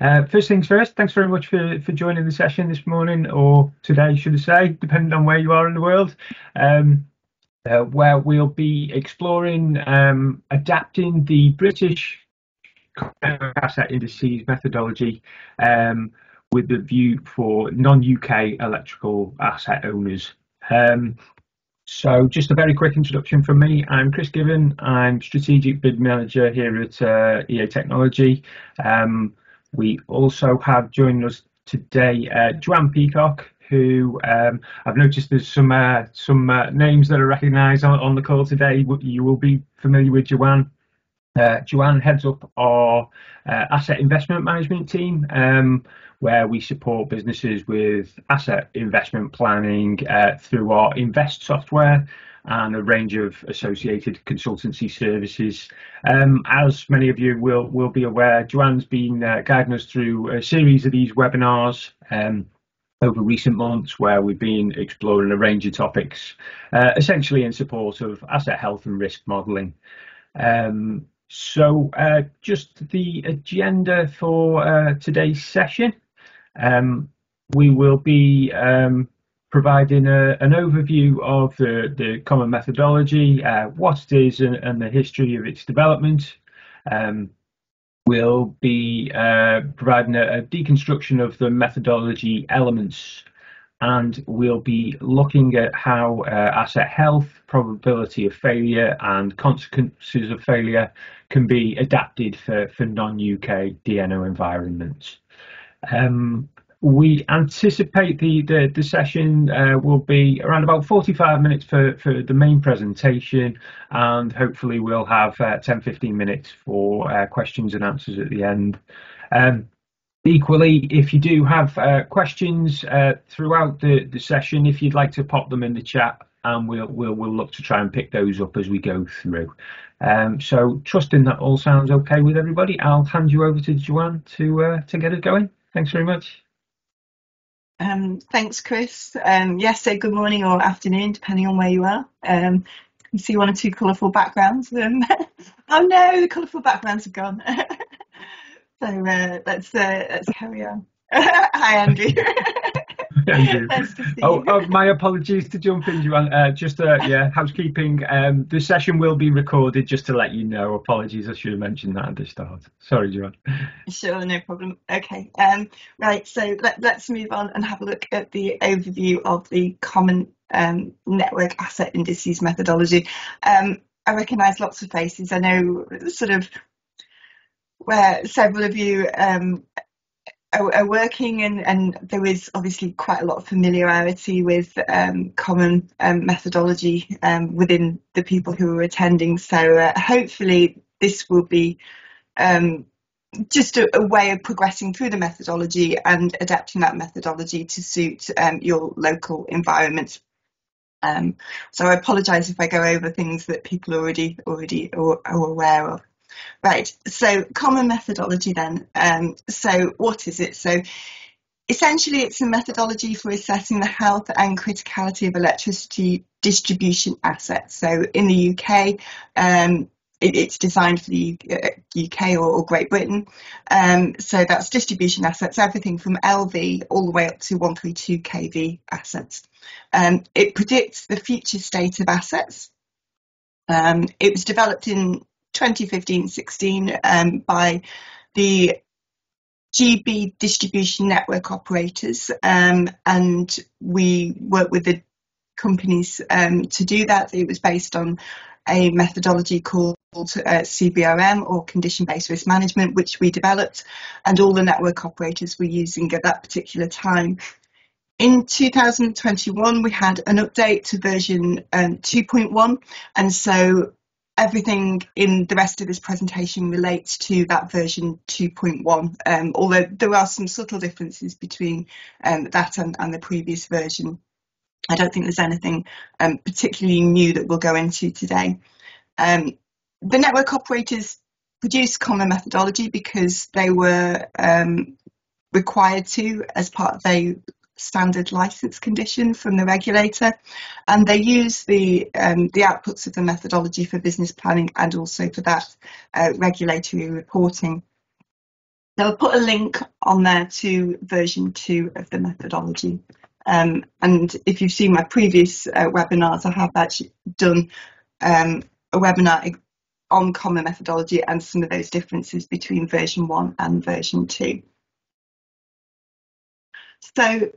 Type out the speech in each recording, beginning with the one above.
Uh, first things first, thanks very much for, for joining the session this morning, or today, should I say, depending on where you are in the world, um, uh, where we'll be exploring um, adapting the British asset indices methodology um, with the view for non-UK electrical asset owners. Um, so just a very quick introduction from me. I'm Chris Given. I'm Strategic Bid Manager here at uh, EA Technology. Um, we also have joining us today uh, Joanne Peacock, who um, I've noticed there's some uh, some uh, names that are recognised on, on, the call today. You will be familiar with Joanne. Uh, Joanne heads up our uh, asset investment management team. Um, where we support businesses with asset investment planning uh, through our Invest software and a range of associated consultancy services. Um, as many of you will, will be aware, Joanne's been uh, guiding us through a series of these webinars um, over recent months where we've been exploring a range of topics, uh, essentially in support of asset health and risk modelling. Um, so uh, just the agenda for uh, today's session. Um, we will be um, providing a, an overview of the, the common methodology, uh, what it is and, and, the history of its development. Um, we'll be uh, providing a, a, deconstruction of the methodology elements and we'll be looking at how uh, asset health, probability of failure and consequences of failure can be adapted for, for non-UK DNO environments. Um, we anticipate the, the, the session uh, will be around about 45 minutes for, for the main presentation and hopefully we'll have uh, 10 15 minutes for uh, questions and answers at the end. Um, equally, if you do have uh, questions uh, throughout the, the session, if you'd like to pop them in the chat and we'll, we'll, we'll look to try and pick those up as we go through. Um, so trusting that all sounds okay with everybody, I'll hand you over to Joanne to, uh, to get us going. Thanks very much. Um, thanks, Chris. Um, yes, so good morning or afternoon, depending on where you are. Um, you see one or two colourful backgrounds. Oh no, the colourful backgrounds have gone. so uh, let's uh, let's carry on. Hi, Andrew. Oh, oh, my apologies to jump in, Joanne. Uh, just uh, yeah, housekeeping. Um, the session will be recorded, just to let you know. Apologies, I should have mentioned that at the start. Sorry, Joanne. Sure, no problem. Okay, um, right. So let, us move on and have a look at the overview of the common um, network asset indices methodology. Um, I recognise lots of faces. I know sort of where several of you um, are, working and, and there is obviously quite a lot of familiarity with um, common um, methodology um, within the people who are attending. So uh, hopefully this will be um, just a, a, way of progressing through the methodology and adapting that methodology to suit um, your local environment. Um, so I apologise if I go over things that people already already are, are aware of. Right, so common methodology then. Um, so what is it? So essentially it's a methodology for assessing the health and criticality of electricity distribution assets. So in the UK, um, it, it's designed for the UK uh, or, or Great Britain. Um, so that's distribution assets, everything from LV all the way up to 132 kV assets. Um, it predicts the future state of assets. Um, it was developed in 2015-16 um, by the GB distribution network operators, um, and we work with the companies um, to do that. It was based on a methodology called uh, CBRM or condition based risk management, which we developed, and all the network operators were using at that particular time. In 2021, we had an update to version um, 2.1, and so everything in the rest of this presentation relates to that version 2.1, um, although there are some subtle differences between um, that and, and, the previous version. I don't think there's anything um, particularly new that we'll go into today. Um, the network operators produced common methodology because they were um, required to as part of a standard license condition from the regulator, and they use the um, the outputs of the methodology for business planning and also for that uh, regulatory reporting. I'll put a link on there to version two of the methodology. Um, and if you've seen my previous uh, webinars, I have actually done um, a webinar on common methodology and some of those differences between version one and version two. So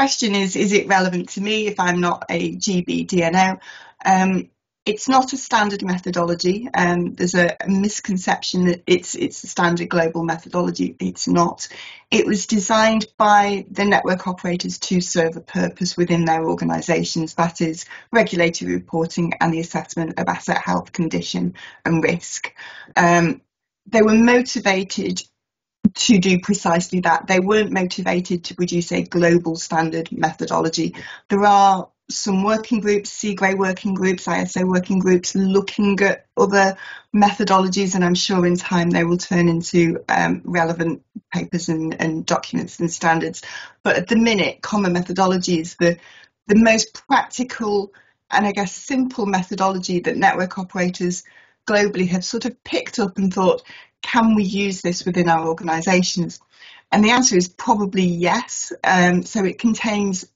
question is, is it relevant to me if I'm not a GB DNO? Um, it's not a standard methodology. Um, there's a, misconception that it's it's a standard global methodology. It's not. It was designed by the network operators to serve a purpose within their organisations, that is regulatory reporting and the assessment of asset health condition and risk. Um, they were motivated to do precisely that. They weren't motivated to produce a global standard methodology. There are some working groups, CIGRE working groups, ISO working groups, looking at other methodologies, and I'm sure in time they will turn into um, relevant papers and, and, documents and standards. But at the minute, common methodology is the the most practical and I guess simple methodology that network operators globally have sort of picked up and thought, can we use this within our organisations? And the answer is probably yes. Um, so it contains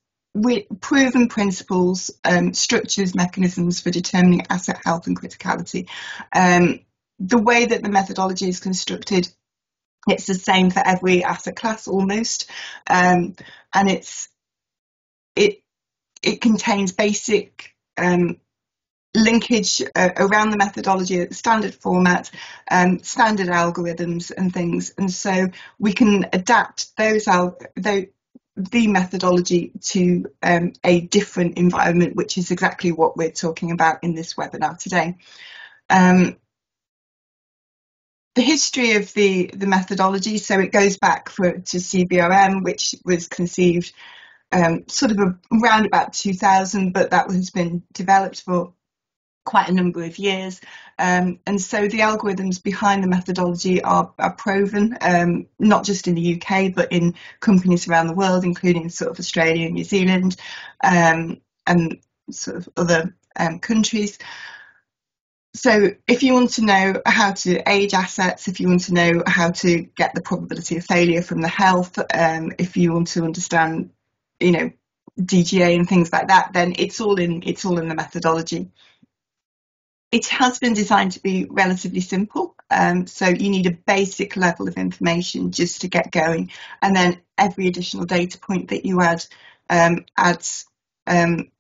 proven principles, um, structures, mechanisms for determining asset health and criticality. Um, the way that the methodology is constructed, it's the same for every asset class almost, um, and it's it it contains basic um, linkage uh, around the methodology, standard format, um, standard algorithms and things. And so we can adapt those, al- the methodology to um, a different environment, which is exactly what we're talking about in this webinar today. Um, the history of the, the methodology, so it goes back for, to CBRM, which was conceived um, sort of around about 2000, but that has been developed for quite a number of years. Um, and so the algorithms behind the methodology are, are proven, um, not just in the UK, but in companies around the world, including sort of Australia and New Zealand um, and sort of other um, countries. So if you want to know how to age assets, if you want to know how to get the probability of failure from the health, um, if you want to understand, you know, DGA and things like that, then it's all in it's all in the methodology. It has been designed to be relatively simple, um, so you need a basic level of information just to get going, and then every additional data point that you add um, adds um,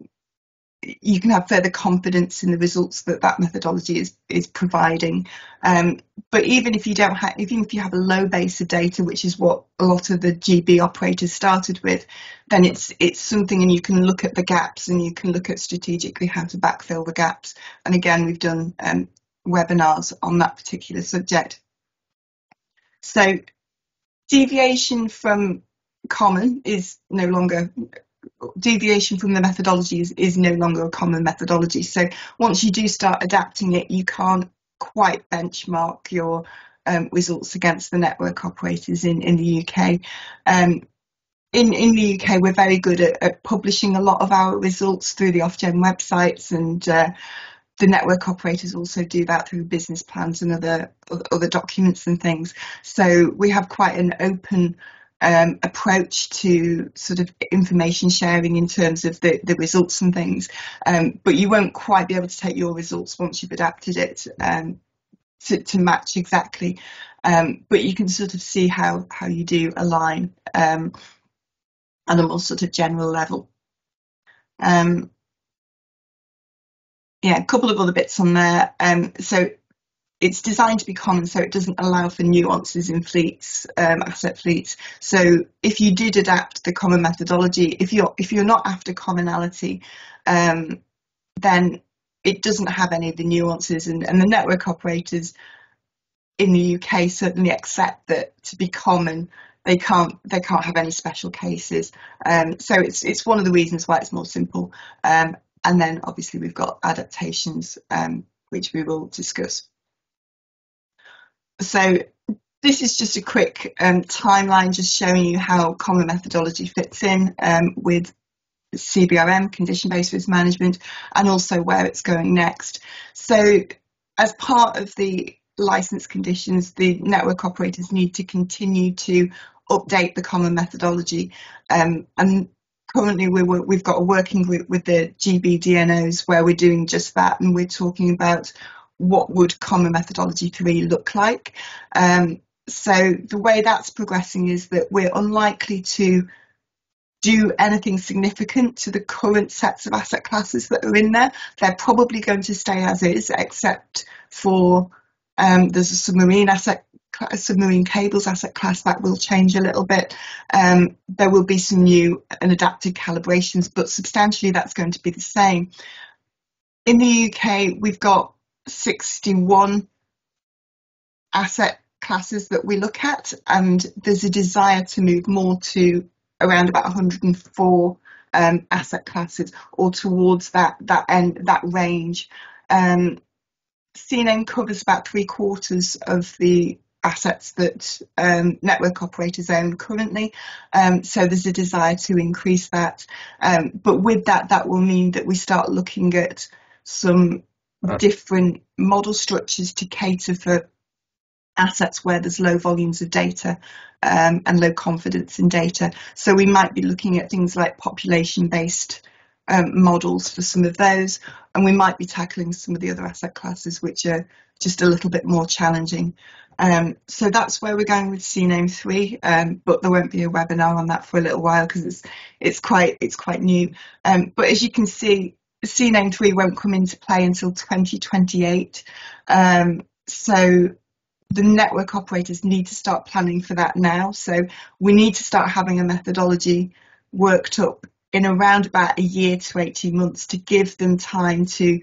you can have further confidence in the results that that methodology is is providing. Um, but even if you don't have, even if you have a low base of data, which is what a lot of the GB operators started with, then it's it's something, and you can look at the gaps, and you can look at strategically how to backfill the gaps. And again, we've done um, webinars on that particular subject. So deviation from common is no longer deviation from the methodology is, is no longer a common methodology. So once you do start adapting it, you can't quite benchmark your um, results against the network operators in, in the UK. Um, in, in the UK, we're very good at, at, publishing a lot of our results through the Ofgem websites, and uh, the network operators also do that through business plans and other other documents and things. So we have quite an open um, approach to sort of information sharing in terms of the, the results and things. Um, but you won't quite be able to take your results once you've adapted it um, to, to, match exactly. Um, but you can sort of see how, how you do align um, on a more sort of general level. Um, yeah, a couple of other bits on there. so it's designed to be common, so it doesn't allow for nuances in fleets, um, asset fleets. So if you did adapt the common methodology, if you're if you're not after commonality, um, then it doesn't have any of the nuances, and, and the network operators in the UK certainly accept that to be common, they can't they can't have any special cases. Um, so it's it's one of the reasons why it's more simple. Um, and then obviously we've got adaptations, um, which we will discuss. So this is just a quick um, timeline just showing you how common methodology fits in um, with CBRM, condition-based risk management, and also where it's going next. So as part of the license conditions, the network operators need to continue to update the common methodology. Um, and currently we have got a working group with the GBDNOs where we're doing just that and we're talking about what would common methodology 3 look like. Um, so the way that's progressing is that we're unlikely to do anything significant to the current sets of asset classes that are in there. They're probably going to stay as is, except for um, there's a submarine asset submarine cables asset class that will change a little bit. Um, there will be some new and adapted calibrations, but substantially that's going to be the same. In the UK, we've got 61 asset classes that we look at, and there's a desire to move more to around about 104 um, asset classes or towards that that end that range. Um, CNAIM covers about three quarters of the assets that um, network operators own currently. Um, so there's a desire to increase that. Um, but with that, that will mean that we start looking at some different model structures to cater for assets where there's low volumes of data um, and low confidence in data. So we might be looking at things like population based um, models for some of those, and we might be tackling some of the other asset classes which are just a little bit more challenging. Um, so that's where we're going with CNAIM 3, um, but there won't be a webinar on that for a little while because it's it's quite it's quite new. Um, but as you can see, CNAIM 3 won't come into play until 2028. Um, so the network operators need to start planning for that now. So we need to start having a methodology worked up in around about a year to 18 months to give them time to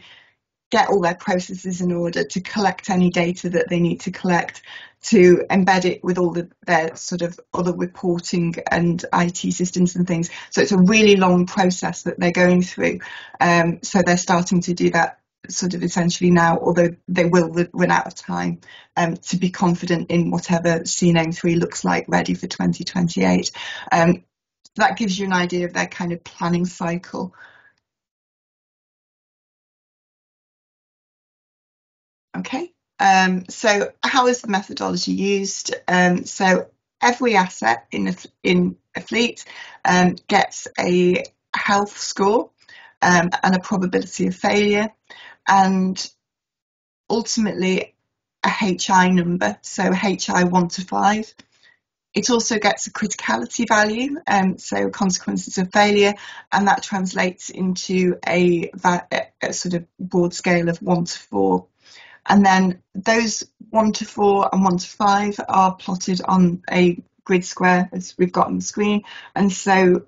get all their processes in order, to collect any data that they need to collect, to embed it with all the, their sort of other reporting and IT systems and things. So it's a really long process that they're going through. Um, so they're starting to do that sort of essentially now, although they will run out of time um, to be confident in whatever CNAIM 3 looks like ready for 2028. Um, that gives you an idea of their kind of planning cycle. Okay, um, so how is the methodology used? Um, so every asset in a, in a fleet um, gets a health score um, and a probability of failure, and ultimately a HI number, so HI 1 to 5. It also gets a criticality value, um, so consequences of failure, and that translates into a, a, sort of broad scale of 1 to 4. And then those 1 to 4 and 1 to 5 are plotted on a grid square as we've got on the screen. And so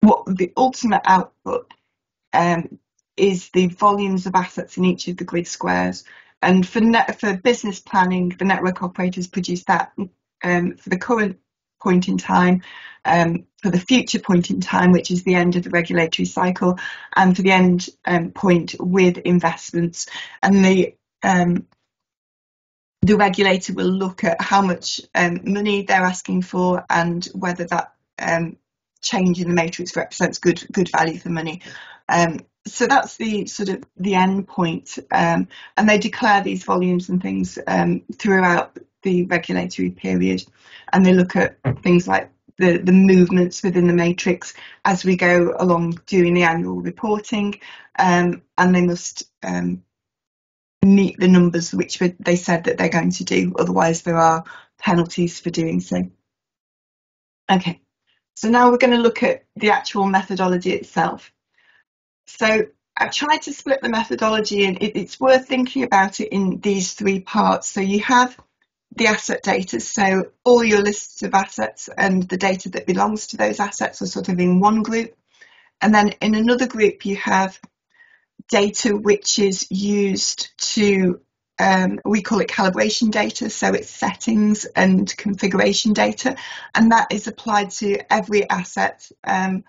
what the ultimate output um, is the volumes of assets in each of the grid squares. And for, net, for business planning, the network operators produce that um, for the current point in time, um, for the future point in time, which is the end of the regulatory cycle, and for the end um, point with investments. And the um, the regulator will look at how much um, money they're asking for and whether that um, change in the matrix represents good good value for money. Um, so that's the sort of the end point. point, and they declare these volumes and things throughout the regulatory period and they look at things like the, the movements within the matrix as we go along doing the annual reporting um, and they must um, meet the numbers which they said that they're going to do otherwise there are penalties for doing so. Okay, so now we're going to look at the actual methodology itself. So I've tried to split the methodology and it, it's worth thinking about it in these three parts. So you have the asset data. So all your lists of assets and the data that belongs to those assets are sort of in one group. And then in another group, you have data which is used to, um, we call it calibration data. So it's settings and configuration data. And that is applied to every asset um,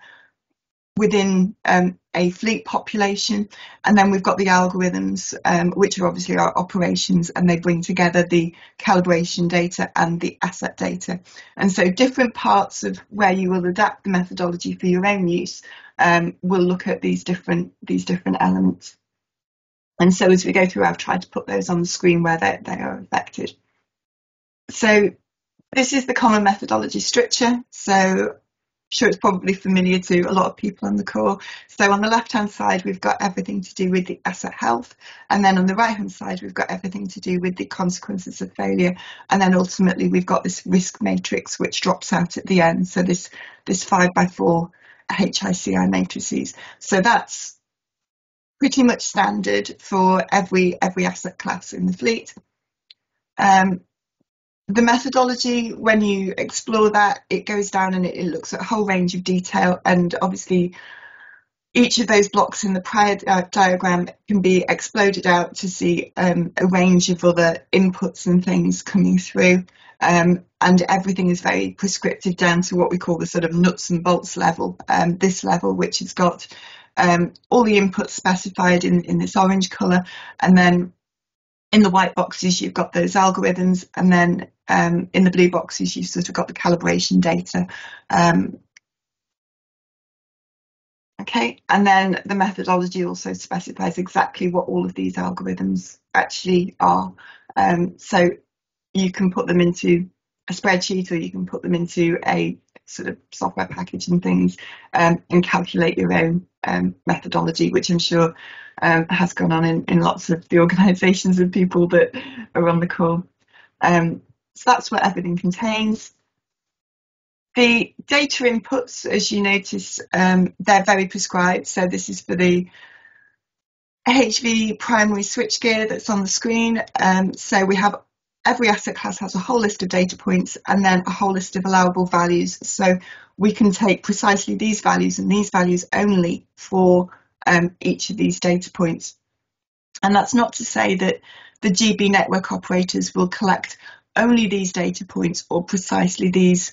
within um, a fleet population. And then we've got the algorithms, um, which are obviously our operations, and they bring together the calibration data and the asset data. And so different parts of where you will adapt the methodology for your own use um, will look at these different these different elements. And so as we go through, I've tried to put those on the screen where they, they are affected. So this is the common methodology structure. So sure it's probably familiar to a lot of people on the call. So on the left hand side, we've got everything to do with the asset health. And then on the right hand side, we've got everything to do with the consequences of failure. And then ultimately we've got this risk matrix, which drops out at the end. So this, this five by four HICI matrices. So that's pretty much standard for every, every asset class in the fleet. Um, the methodology, when you explore that, it goes down and it, it, looks at a whole range of detail. And obviously, each of those blocks in the prior uh, diagram can be exploded out to see um, a range of other inputs and things coming through. Um, and everything is very prescriptive down to what we call the sort of nuts and bolts level. Um, this level, which has got um, all the inputs specified in, in this orange colour, and then in the white boxes you've got those algorithms and then um, in the blue boxes you've sort of got the calibration data um, okay and then the methodology also specifies exactly what all of these algorithms actually are um, so you can put them into a spreadsheet or you can put them into a sort of software package and things um, and calculate your own um, methodology, which I'm sure um, has gone on in, in lots of the organisations and people that are on the call. Um, so that's what everything contains. The data inputs, as you notice, um, they're very prescribed. So this is for the HV primary switchgear that's on the screen. Um, so we have every asset class has a whole list of data points and then a whole list of allowable values. So we can take precisely these values and these values only for um, each of these data points. And that's not to say that the GB network operators will collect only these data points or precisely these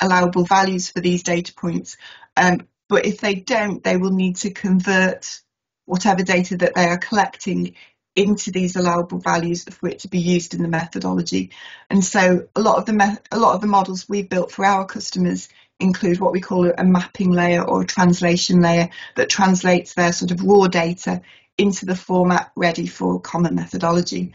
allowable values for these data points. Um, but if they don't, they will need to convert whatever data that they are collecting into these allowable values for it to be used in the methodology. And so a lot of the a lot of the models we've built for our customers include what we call a mapping layer or a translation layer that translates their sort of raw data into the format ready for common methodology.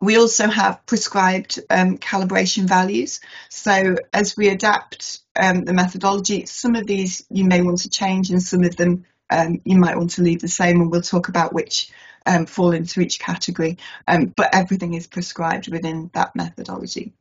We also have prescribed um, calibration values. So as we adapt um, the methodology, some of these you may want to change and some of them um, you might want to leave the same and we'll talk about which um, fall into each category. Um, but everything is prescribed within that methodology.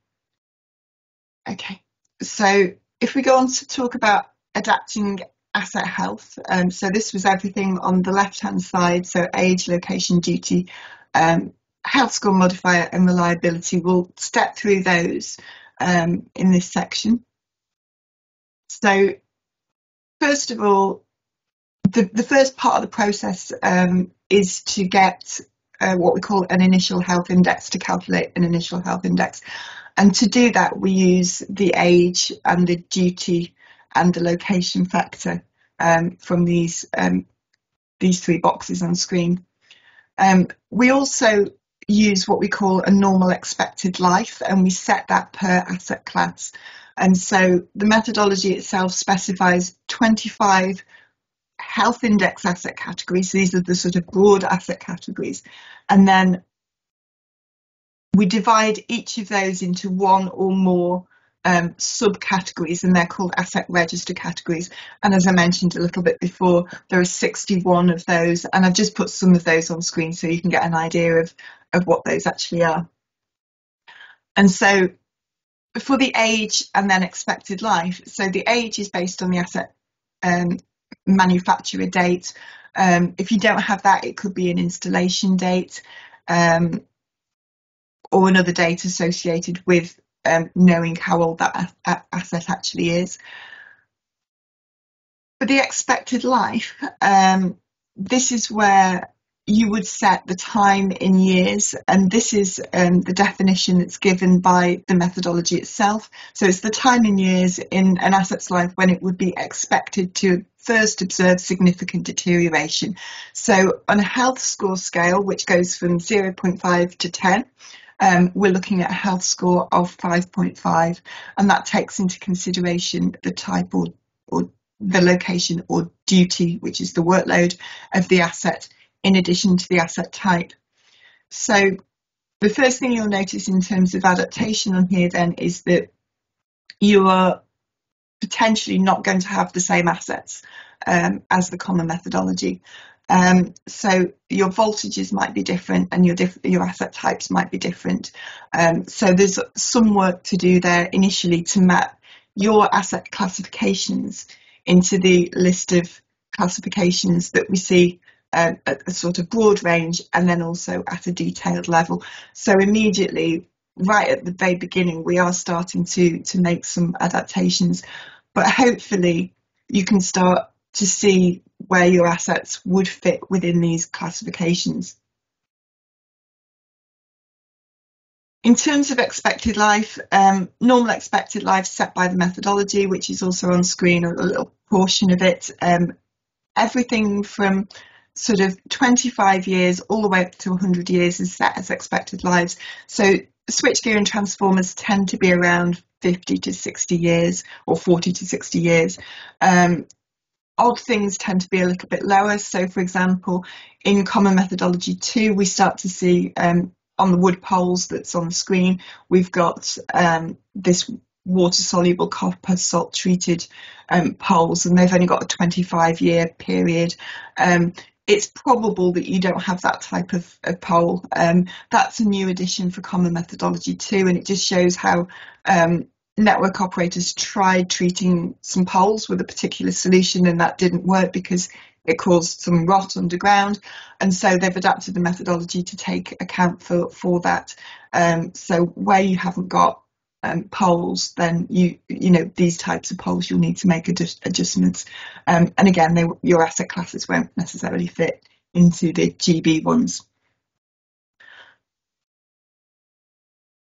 Okay, so if we go on to talk about adapting asset health, um, so this was everything on the left hand side, so age, location, duty, um, health score modifier and reliability. We'll step through those um, in this section. So first of all, the, the first part of the process um, is to get uh, what we call an initial health index to calculate an initial health index. And to do that, we use the age and the duty and the location factor um, from these um, these three boxes on screen. Um, we also use what we call a normal expected life, and we set that per asset class. And so the methodology itself specifies 25 health index asset categories. These are the sort of broad asset categories. And then we divide each of those into one or more um, subcategories and they're called asset register categories. And as I mentioned a little bit before, there are 61 of those and I've just put some of those on screen so you can get an idea of, of what those actually are. And so for the age and then expected life, so the age is based on the asset um, manufacturer date. Um, if you don't have that, it could be an installation date um, or another date associated with um, knowing how old that asset actually is. For the expected life, um, this is where you would set the time in years, and this is um, the definition that's given by the methodology itself. So it's the time in years in an asset's life when it would be expected to first observe significant deterioration. So on a health score scale, which goes from 0.5 to 10, um, we're looking at a health score of 5.5, and that takes into consideration the type or, or the location or duty, which is the workload of the asset, in addition to the asset type. So the first thing you'll notice in terms of adaptation on here then is that you are potentially not going to have the same assets um, as the common methodology. Um, so your voltages might be different and your your asset types might be different. Um, so there's some work to do there initially to map your asset classifications into the list of classifications that we see uh, at a sort of broad range and then also at a detailed level. So immediately, right at the very beginning, we are starting to to make some adaptations, but hopefully you can start to see where your assets would fit within these classifications. In terms of expected life, um, normal expected life set by the methodology, which is also on screen, a little portion of it. Um, everything from sort of 25 years all the way up to 100 years is set as expected lives. So switchgear and transformers tend to be around 50 to 60 years or 40 to 60 years. Um, odd things tend to be a little bit lower. So, for example, in Common Methodology 2, we start to see um, on the wood poles that's on the screen, we've got um, this water soluble copper salt treated um, poles, and they've only got a 25 year period. Um, it's probable that you don't have that type of, of pole. Um, that's a new addition for Common Methodology 2, and it just shows how um, network operators tried treating some poles with a particular solution and that didn't work because it caused some rot underground. And so they've adapted the methodology to take account for for that. Um, so where you haven't got um, poles then you you know these types of poles you'll need to make adjust, adjustments. Um, and again they, your asset classes won't necessarily fit into the GB ones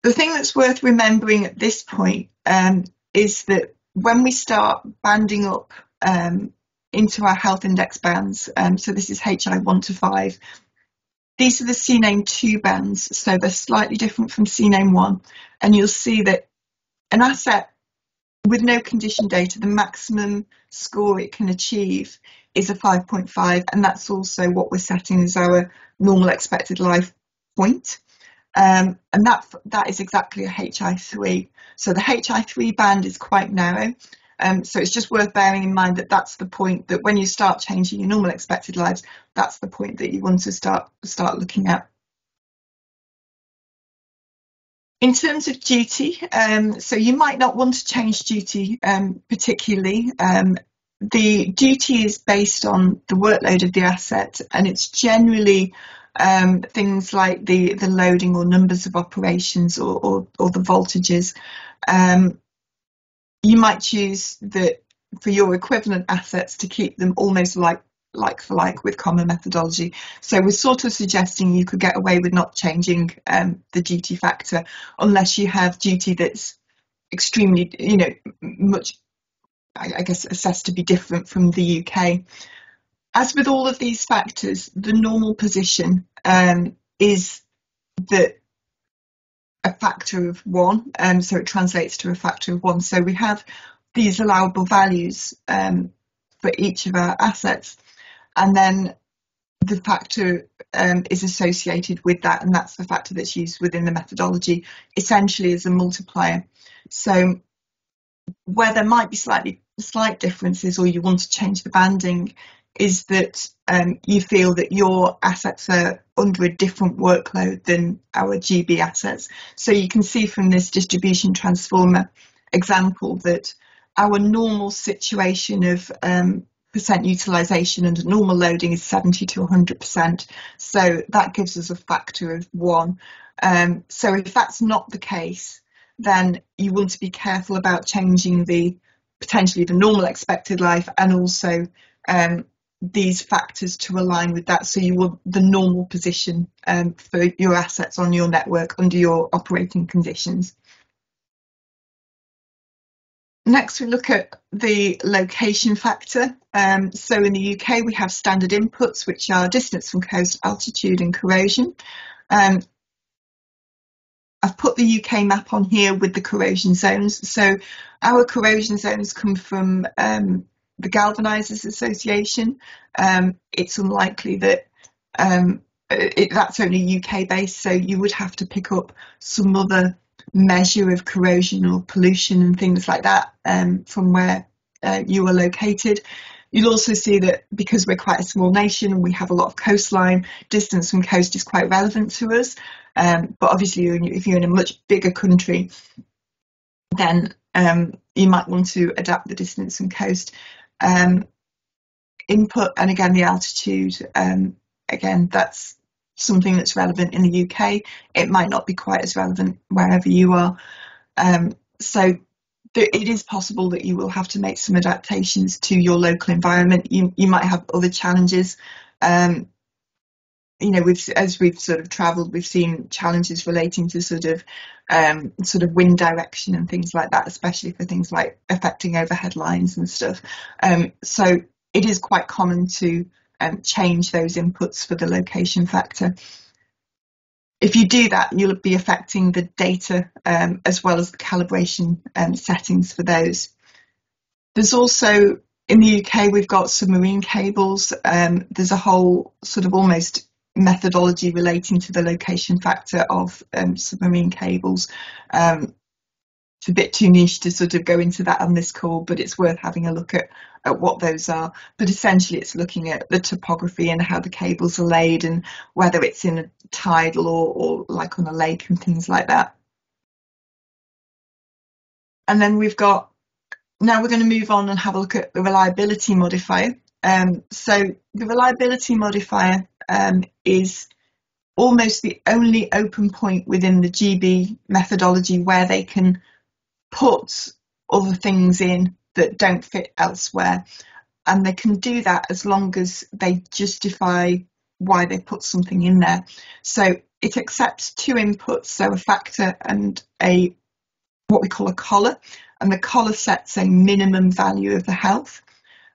The thing that's worth remembering at this point um, is that when we start banding up um, into our health index bands, um, so this is HI 1 to 5, these are the CNAIM 2 bands, so they're slightly different from CNAIM 1, and you'll see that an asset with no condition data, the maximum score it can achieve is a 5.5, and that's also what we're setting as our normal expected life point. Um, and that that is exactly a HI3. So the HI3 band is quite narrow. Um, so it's just worth bearing in mind that that's the point that when you start changing your normal expected lives, that's the point that you want to start start looking at. In terms of duty, um, so you might not want to change duty um, particularly. Um, the duty is based on the workload of the asset and it's generally um, things like the, the loading or numbers of operations or, or, or the voltages. Um, you might choose that for your equivalent assets to keep them almost like like for like with common methodology. So we're sort of suggesting you could get away with not changing um, the duty factor unless you have duty that's extremely, you know, much, I guess, assessed to be different from the UK. As with all of these factors, the normal position um, is that a factor of one, um, so it translates to a factor of one. So we have these allowable values um, for each of our assets, and then the factor um, is associated with that, and that's the factor that's used within the methodology, essentially as a multiplier. So where there might be slightly slight differences, or you want to change the banding, is that um, you feel that your assets are under a different workload than our GB assets. So you can see from this distribution transformer example that our normal situation of um, percent utilization and normal loading is 70 to 100%. So that gives us a factor of one. Um, so if that's not the case, then you want to be careful about changing the potentially the normal expected life and also um, these factors to align with that so you want the normal position um, for your assets on your network under your operating conditions. Next, we look at the location factor. Um, so in the UK, we have standard inputs, which are distance from coast, altitude and corrosion. Um, I've put the UK map on here with the corrosion zones. So our corrosion zones come from um, the Galvanizers Association. Um, it's unlikely that um, it, that's only UK based, so you would have to pick up some other measure of corrosion or pollution and things like that um, from where uh, you are located. You'll also see that because we're quite a small nation and we have a lot of coastline, distance from coast is quite relevant to us. Um, but obviously, if you're in a much bigger country, then um, you might want to adapt the distance from coast. Um, input and again the altitude. Um, again, that's something that's relevant in the UK. It might not be quite as relevant wherever you are. Um, so it is possible that you will have to make some adaptations to your local environment. You, you might have other challenges. Um, you know, we've, as we've sort of travelled, we've seen challenges relating to sort of um, sort of wind direction and things like that, especially for things like affecting overhead lines and stuff. Um, so it is quite common to um, change those inputs for the location factor. If you do that, you'll be affecting the data um, as well as the calibration um, settings for those. There's also in the UK we've got submarine cables. Um, there's a whole sort of almost methodology relating to the location factor of um, submarine cables. Um, it's a bit too niche to sort of go into that on this call, but it's worth having a look at, at what those are. But essentially, it's looking at the topography and how the cables are laid and whether it's in a tidal or, or like on a lake and things like that. And then we've got, now we're going to move on and have a look at the reliability modifier. Um, so the reliability modifier um, is almost the only open point within the GB methodology where they can put other things in that don't fit elsewhere. And they can do that as long as they justify why they put something in there. So it accepts two inputs, so a factor and a what we call a collar, and the collar sets a minimum value of the health,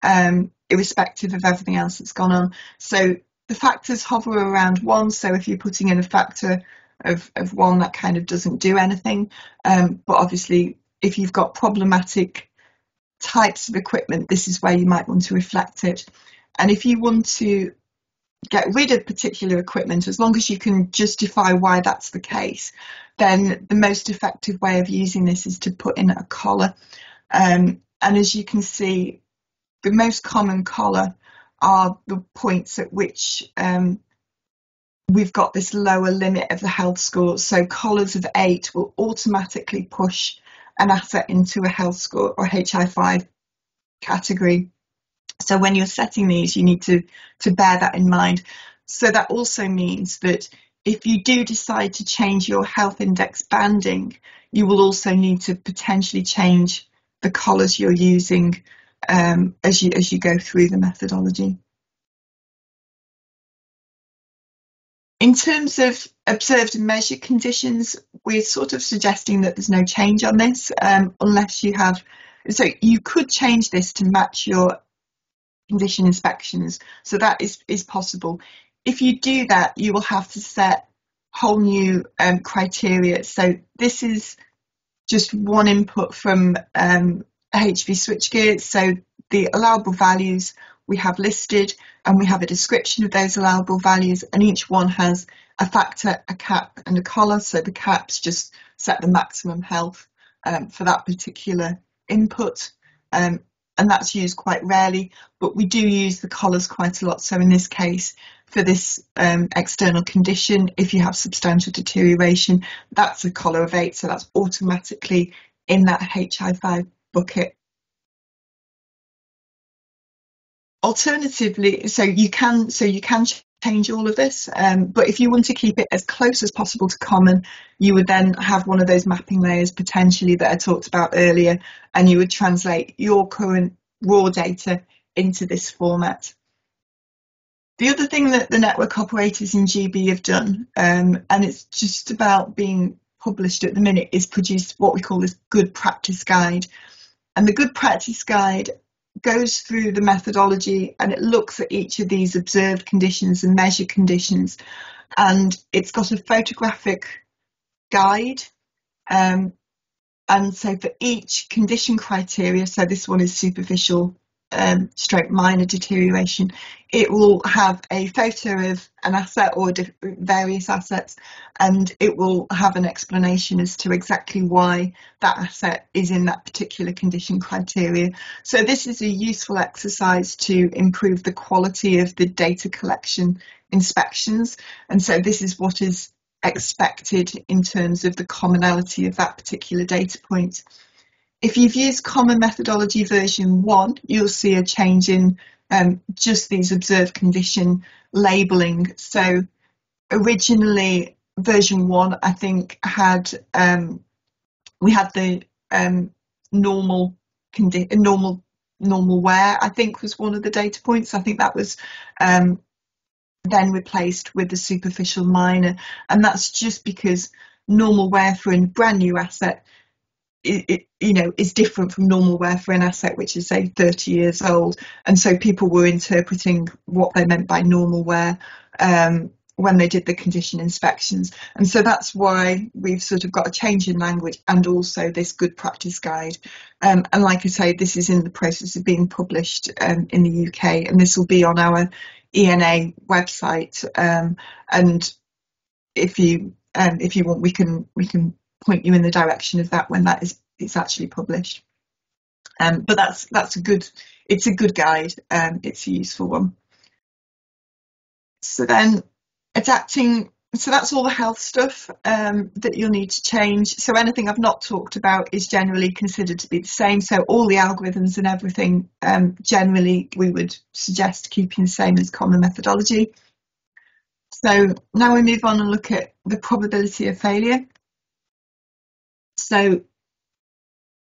um, irrespective of everything else that's gone on. So the factors hover around one. So if you're putting in a factor of, of one, that kind of doesn't do anything. Um, but obviously if you've got problematic types of equipment, this is where you might want to reflect it. And if you want to get rid of particular equipment, as long as you can justify why that's the case, then the most effective way of using this is to put in a collar. Um, and as you can see, the most common collar are the points at which um, we've got this lower limit of the health score. So collars of eight will automatically push an asset into a health score or HI5 category. So when you're setting these, you need to, to bear that in mind. So that also means that if you do decide to change your health index banding, you will also need to potentially change the collars you're using um, as you as you go through the methodology. In terms of observed and measured conditions, we're sort of suggesting that there's no change on this um, unless you have. So you could change this to match your condition inspections. So that is, is possible. If you do that, you will have to set whole new um, criteria. So this is just one input from um, HV switchgear. So the allowable values we have listed and we have a description of those allowable values and each one has a factor, a cap and a collar. So the caps just set the maximum health um, for that particular input. Um, and that's used quite rarely, but we do use the collars quite a lot. So in this case, for this um, external condition, if you have substantial deterioration, that's a collar of eight. So that's automatically in that HI5 Alternatively, so you can so you can change all of this, um, but if you want to keep it as close as possible to common, you would then have one of those mapping layers potentially that I talked about earlier, and you would translate your current raw data into this format. The other thing that the network operators in GB have done, um, and it's just about being published at the minute, is produce what we call this good practice guide. And the good practice guide goes through the methodology and it looks at each of these observed conditions and measured conditions. And it's got a photographic guide. Um, and so for each condition criteria, so this one is superficial um, stroke minor deterioration, it will have a photo of an asset or various assets and it will have an explanation as to exactly why that asset is in that particular condition criteria. So this is a useful exercise to improve the quality of the data collection inspections and so this is what is expected in terms of the commonality of that particular data point. If you've used Common Methodology version 1, you'll see a change in um, just these observed condition labelling. So originally version 1 I think had um, we had the um, normal condi- normal normal wear I think was one of the data points. I think that was um, then replaced with the superficial minor, and that's just because normal wear for a brand new asset it, you know is different from normal wear for an asset which is say 30 years old. And so people were interpreting what they meant by normal wear um, when they did the condition inspections. And so that's why we've sort of got a change in language and also this good practice guide. Um, and like I say this is in the process of being published um, in the UK and this will be on our ENA website. Um, and if you um, if you want we can we can point you in the direction of that when that is it's actually published. Um, but that's that's a good it's a good guide. Um, it's a useful one. So then adapting. So that's all the health stuff um, that you'll need to change. So anything I've not talked about is generally considered to be the same. So all the algorithms and everything um, generally we would suggest keeping the same as common methodology. So now we move on and look at the probability of failure. So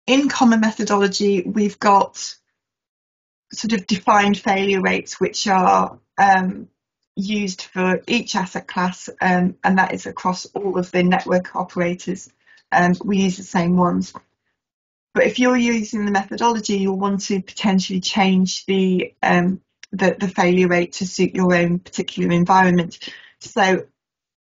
in common methodology, we've got sort of defined failure rates, which are um, used for each asset class, um, and that is across all of the network operators. Um, we use the same ones. But if you're using the methodology, you'll want to potentially change the, um, the, the failure rate to suit your own particular environment. So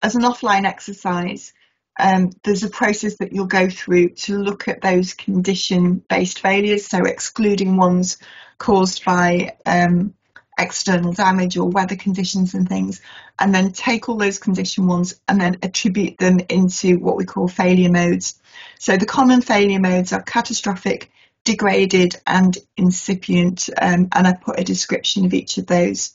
as an offline exercise, um, there's a process that you'll go through to look at those condition based failures, so excluding ones caused by um, external damage or weather conditions and things, and then take all those condition ones and then attribute them into what we call failure modes. So the common failure modes are catastrophic, degraded, and incipient, um, and I put a description of each of those.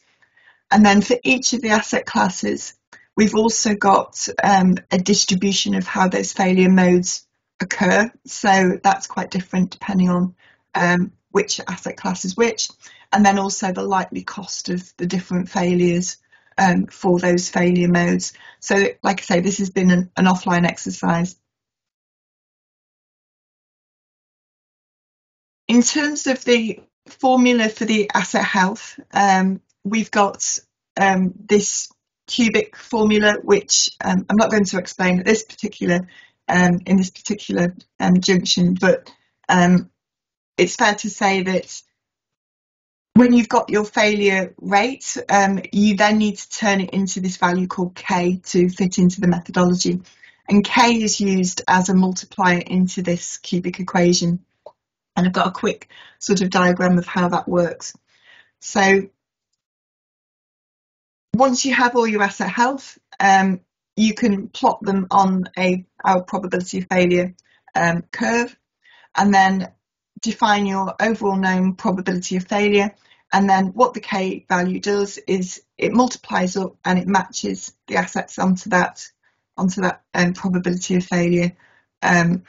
And then for each of the asset classes, We've also got um, a distribution of how those failure modes occur. So that's quite different depending on um, which asset class is which. And then also the likely cost of the different failures um, for those failure modes. So like I say, this has been an, an offline exercise. In terms of the formula for the asset health, um, we've got um, this cubic formula, which um, I'm not going to explain at this particular um, in this particular um, junction, but um, it's fair to say that when you've got your failure rate, um, you then need to turn it into this value called K to fit into the methodology. And K is used as a multiplier into this cubic equation. And I've got a quick sort of diagram of how that works. So once you have all your asset health, um, you can plot them on a our probability of failure um, curve, and then define your overall known probability of failure. And then what the k value does is it multiplies up and it matches the assets onto that onto that um, probability of failure um,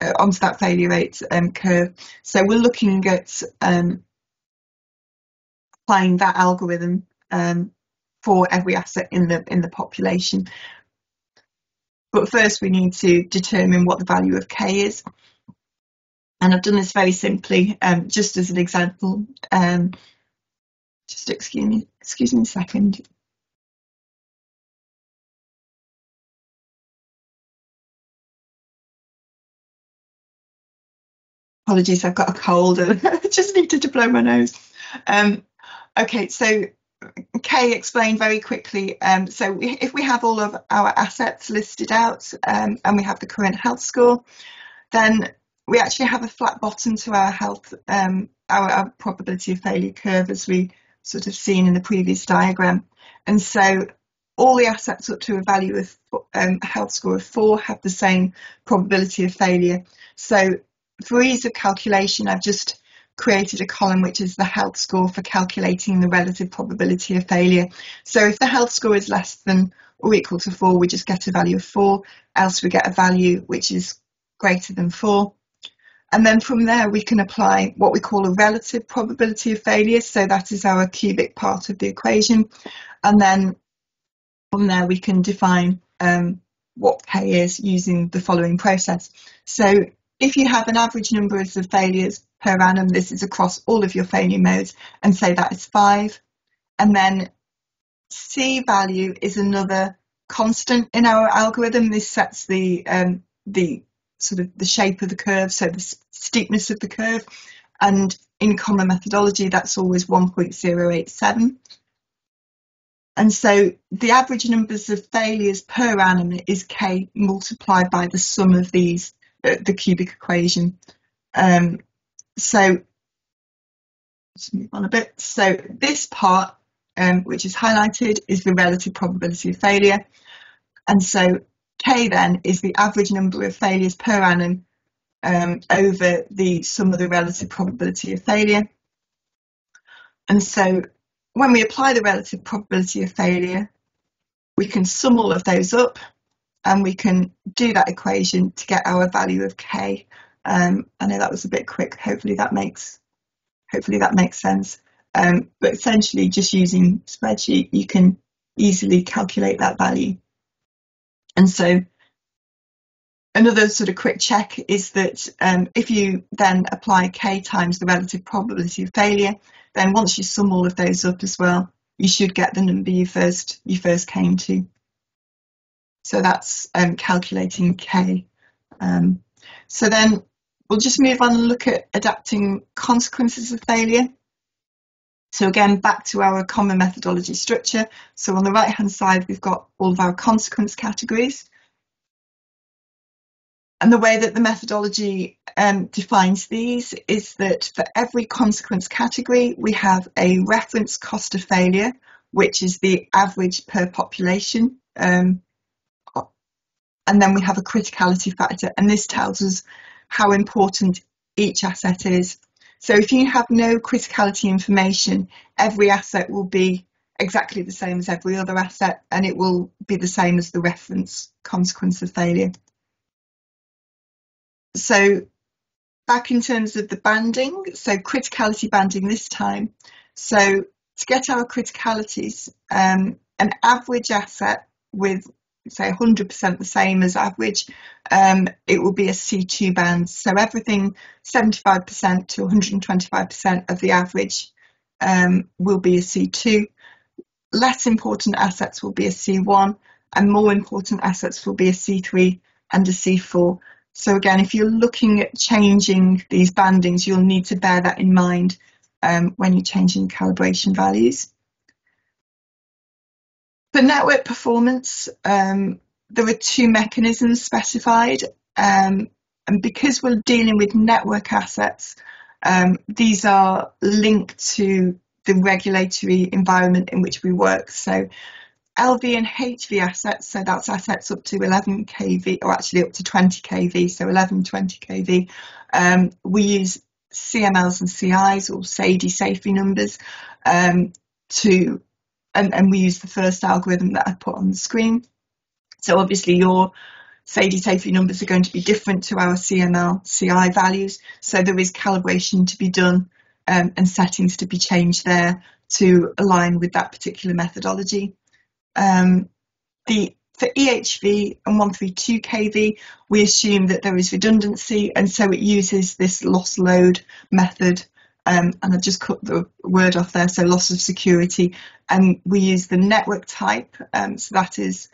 uh, onto that failure rate um, curve. So we're looking at um, applying that algorithm um, for every asset in the in the population. But first we need to determine what the value of K is. And I've done this very simply, um, just as an example. Um, just excuse me, excuse me a second. Apologies, I've got a cold and I just needed to blow my nose. Um, okay, so Kay explained very quickly. Um, so if we have all of our assets listed out um, and we have the current health score, then we actually have a flat bottom to our health, um, our, our, probability of failure curve as we sort of seen in the previous diagram. And so all the assets up to a value of um, a health score of four have the same probability of failure. So for ease of calculation, I've just created a column which is the health score for calculating the relative probability of failure. So if the health score is less than or equal to four, we just get a value of four, else we get a value which is greater than four. And then from there, we can apply what we call a relative probability of failure. So that is our cubic part of the equation. And then from there, we can define um, what K is using the following process. So if you have an average number of failures per annum, this is across all of your failure modes, and say that is five. And then C value is another constant in our algorithm. This sets the um, the sort of the shape of the curve, so the steepness of the curve. And in common methodology, that's always 1.087. And so the average numbers of failures per annum is k multiplied by the sum of these, the cubic equation. Um, so let's move on a bit. So this part, um, which is highlighted, is the relative probability of failure. And so K then is the average number of failures per annum um, over the sum of the relative probability of failure. And so when we apply the relative probability of failure, we can sum all of those up and we can do that equation to get our value of K. Um, I know that was a bit quick. Hopefully that makes hopefully that makes sense. Um, but essentially, just using spreadsheet, you can easily calculate that value. And so another sort of quick check is that um, if you then apply k times the relative probability of failure, then once you sum all of those up as well, you should get the number you first you first came to. So that's um, calculating k. Um, so then we'll just move on and look at adapting consequences of failure. So again, back to our common methodology structure. So on the right hand side, we've got all of our consequence categories. And the way that the methodology um, defines these is that for every consequence category, we have a reference cost of failure, which is the average per population. Um, and then we have a criticality factor, and this tells us how important each asset is so if you have no criticality information, every asset will be exactly the same as every other asset and it will be the same as the reference consequence of failure. So back in terms of the banding, so criticality banding this time. So to get our criticalities, um, an average asset with say 100% the same as average, um, it will be a C2 band. So everything 75% to 125% of the average um, will be a C2. Less important assets will be a C1 and more important assets will be a C3 and a C4. So again, if you're looking at changing these bandings, you'll need to bear that in mind um, when you're changing calibration values. For network performance, um, there are two mechanisms specified. Um, and because we're dealing with network assets, um, these are linked to the regulatory environment in which we work. So LV and HV assets, so that's assets up to 11 kV, or actually up to 20 kV, so 11, 20 kV. Um, we use CMLs and CIs or SAIDI SAIFI numbers um, to and, and we use the first algorithm that I put on the screen. So obviously your SAIDI SAIFI numbers are going to be different to our CML CI values. So there is calibration to be done um, and settings to be changed there to align with that particular methodology. Um, the for EHV and 132 kV, we assume that there is redundancy, and so it uses this loss load method um, and I've just cut the word off there, so loss of security. And we use the network type, um, so that is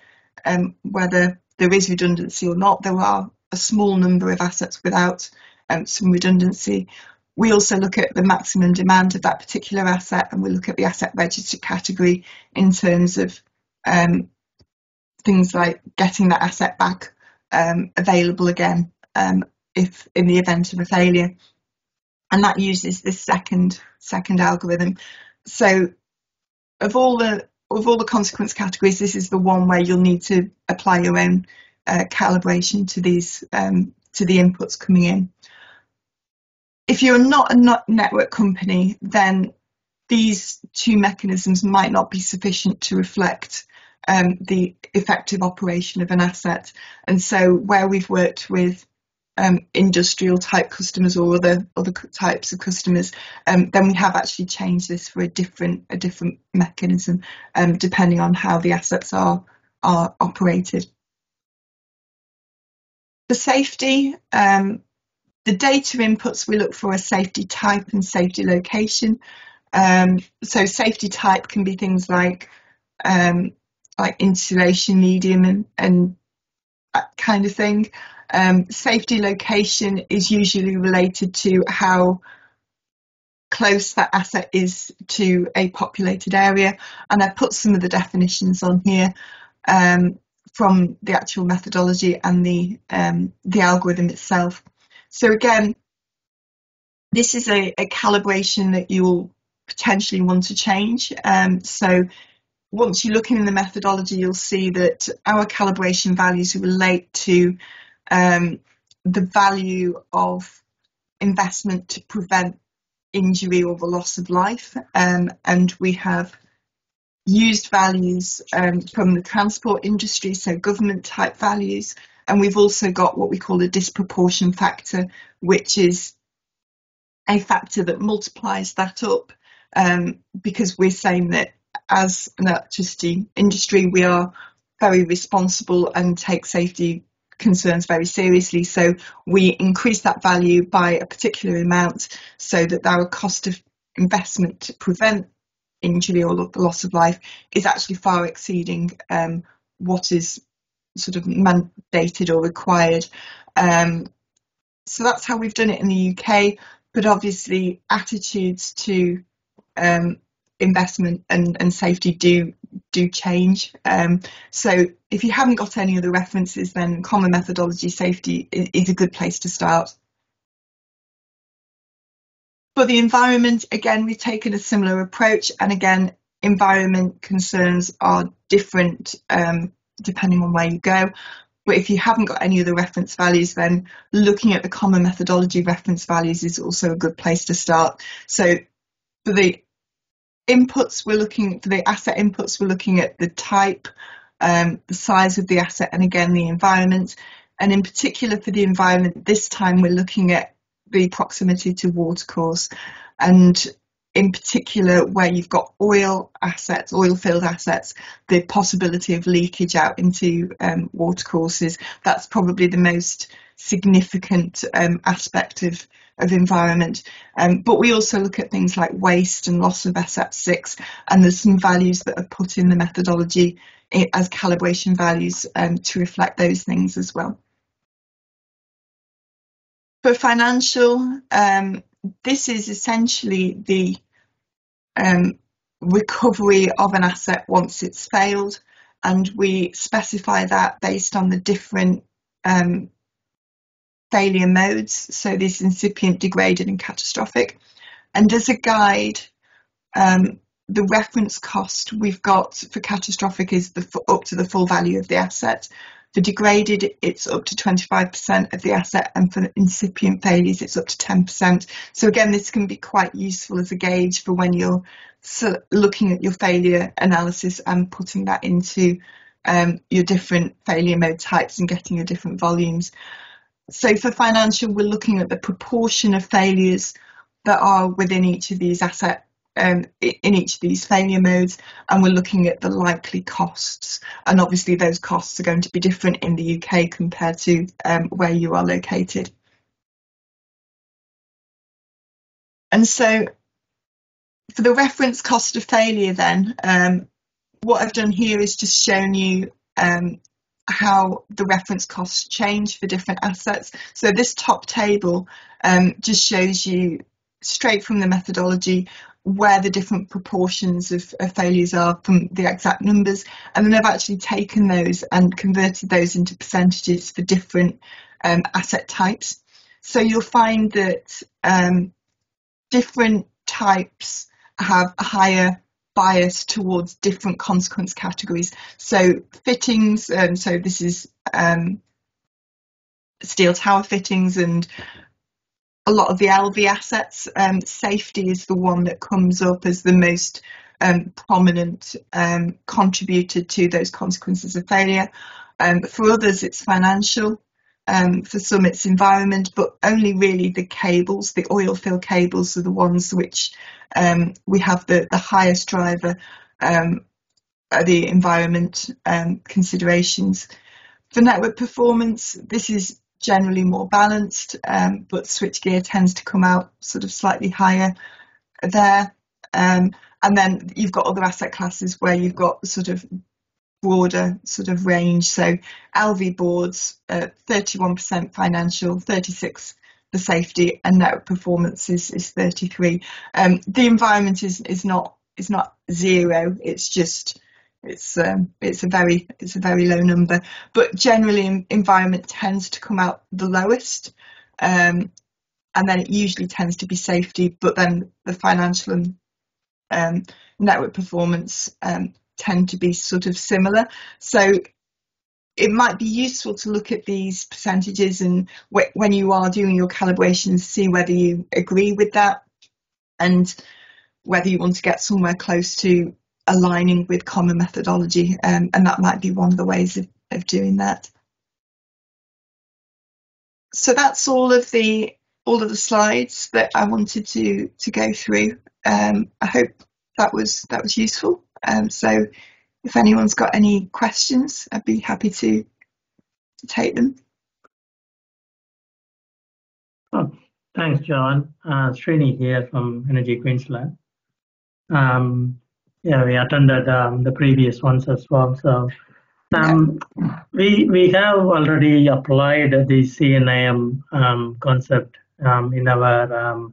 um, whether there is redundancy or not. There are a small number of assets without um, some redundancy. We also look at the maximum demand of that particular asset, and we look at the asset register category in terms of um, things like getting that asset back um, available again if in the event of a failure. And that uses this second second algorithm. So of all the of all the consequence categories, this is the one where you'll need to apply your own uh, calibration to these um, to the inputs coming in. If you're not a network company, then these two mechanisms might not be sufficient to reflect um, the effective operation of an asset. And so, where we've worked with um, industrial type customers or other other types of customers, um, then we have actually changed this for a different a different mechanism, um, depending on how the assets are are operated. For safety, um, the data inputs we look for are safety type and safety location. Um, so safety type can be things like um, like insulation medium and, and that kind of thing. Um, safety location is usually related to how close that asset is to a populated area, and I've put some of the definitions on here um, from the actual methodology and the um, the algorithm itself. So again, this is a, a calibration that you'll potentially want to change. Um, so once you look in the methodology, you'll see that our calibration values relate to um, the value of investment to prevent injury or the loss of life. Um, and we have used values um, from the transport industry, so government type values. And we've also got what we call a disproportion factor, which is a factor that multiplies that up um, because we're saying that as an electricity industry, we are very responsible and take safety concerns very seriously. So we increase that value by a particular amount so that our cost of investment to prevent injury or loss of life is actually far exceeding um, what is sort of mandated or required. Um, so that's how we've done it in the UK. But obviously, attitudes to um, investment and, and safety do do change. Um, so if you haven't got any other references, then common methodology safety is, is a good place to start. For the environment, again, we've taken a similar approach, and again, environment concerns are different um, depending on where you go. But if you haven't got any other reference values, then looking at the common methodology reference values is also a good place to start. So for the inputs, we're looking for the asset inputs, we're looking at the type, um, the size of the asset, and again, the environment. And in particular for the environment, this time we're looking at the proximity to watercourse and in particular where you've got oil assets, oil field assets, the possibility of leakage out into um, watercourses. That's probably the most significant um, aspect of of environment. Um, but we also look at things like waste and loss of SF6, and there's some values that are put in the methodology as calibration values um, to reflect those things as well. For financial, um, this is essentially the um, recovery of an asset once it's failed, and we specify that based on the different um, failure modes, so this incipient, degraded and catastrophic. And as a guide, um, the reference cost we've got for catastrophic is the, up to the full value of the asset. For degraded, it's up to 25% of the asset, and for incipient failures, it's up to 10%. So again, this can be quite useful as a gauge for when you're looking at your failure analysis and putting that into um, your different failure mode types and getting your different volumes. So for financial, we're looking at the proportion of failures that are within each of these asset um, in each of these failure modes, and we're looking at the likely costs. And obviously, those costs are going to be different in the UK compared to um, where you are located. And so, for the reference cost of failure, then, um, what I've done here is just shown you um, how the reference costs change for different assets. So this top table um, just shows you straight from the methodology where the different proportions of, of, failures are from the exact numbers and then I've actually taken those and converted those into percentages for different um, asset types. so you'll find that um, different types have a higher bias towards different consequence categories. So fittings, um, so this is um, steel tower fittings and a lot of the LV assets. Um, safety is the one that comes up as the most um, prominent um, contributor to those consequences of failure. Um, for others, it's financial. Um, for some, it's environment, but only really the cables, the oil fill cables, are the ones which um, we have the, the highest driver, the environment considerations. For network performance, this is generally more balanced, um, but switchgear tends to come out sort of slightly higher there. Um, and then you've got other asset classes where you've got sort of broader sort of range. So LV boards, uh, 31% financial, 36 the safety, and network performance is, is 33. Um, the environment is is not is not zero. It's just it's um, it's a very it's a very low number. But generally, environment tends to come out the lowest. Um, and then it usually tends to be safety, but then the financial and um, network performance um, tend to be sort of similar. So it might be useful to look at these percentages and wh- when you are doing your calibrations, see whether you agree with that and whether you want to get somewhere close to aligning with common methodology. Um, and that might be one of the ways of, of doing that. So that's all of the all of the slides that I wanted to to go through. Um, I hope that was that was useful. Um, so if anyone's got any questions, I'd be happy to to take them. Oh, thanks, John. Uh, Srini here from Energy Queensland. Um, yeah, we attended um, the previous ones as well. So um, we we have already applied the CNAIM um, concept um, in our um,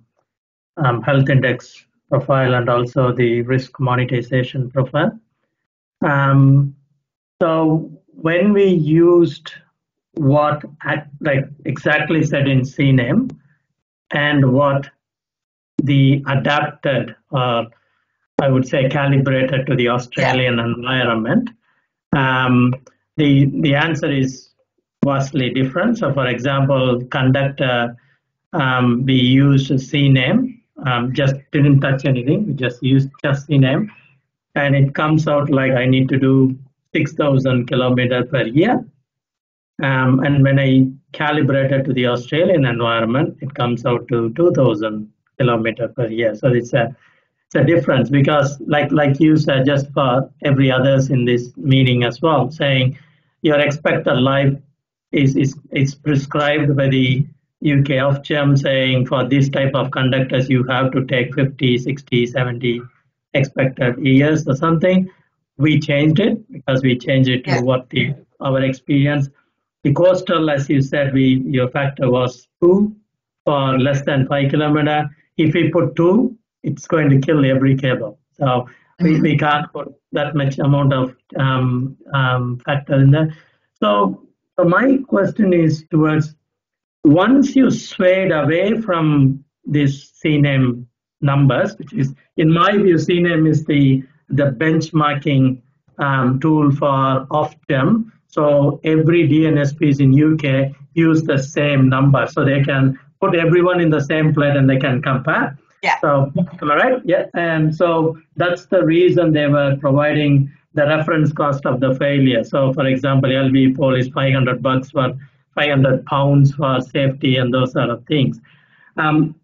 um, health index profile and also the risk monetization profile. So when we used what at, like exactly said in CNAIM and what the adapted or I would say calibrated to the Australian yeah. environment, um, the the answer is vastly different. So, for example, conductor um, we used CNAIM, um, just didn't touch anything. We just used just CNAIM and it comes out like I need to do 6,000 kilometer per year. Um, and when I calibrate it to the Australian environment, it comes out to 2,000 kilometer per year. So it's a a difference because, like like you said, just for every others in this meeting as well, saying your expected life is is is prescribed by the UK Ofgem, saying for this type of conductors you have to take 50, 60, 70 expected years or something. We changed it because we changed it to what the our experience. The coastal, as you said, we your factor was two for less than five kilometer. If we put two, it's going to kill every cable. So mm-hmm. we, we can't put that much amount of um, um, factor in there. So, so my question is towards once you swayed away from this CNAIM numbers, which is, in my view, CNAIM is the, the benchmarking um, tool for Ofgem. So every DNSPs in UK use the same number, so they can put everyone in the same plate and they can compare. Yeah. So am I right? Yeah. And so that's the reason they were providing the reference cost of the failure. So for example, LV pole is 500 bucks for 500 pounds for safety and those sort of things. Um,